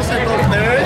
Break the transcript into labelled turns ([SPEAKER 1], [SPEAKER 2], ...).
[SPEAKER 1] ese torneo.